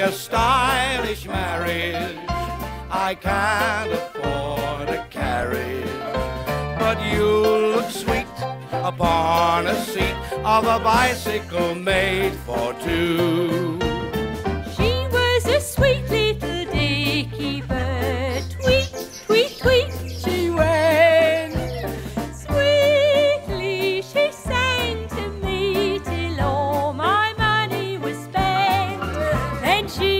a stylish marriage. I can't afford a carriage, but you look sweet upon a seat of a bicycle made for two. She was a sweet she